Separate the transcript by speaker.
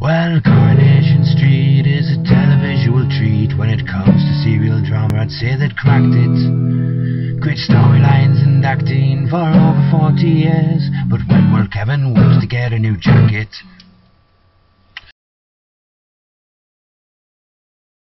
Speaker 1: Well, Coronation Street is a televisual treat when it comes to serial drama. I'd say that cracked it. Great storylines and acting for over 40 years. But when will Kevin Webster get a new jacket?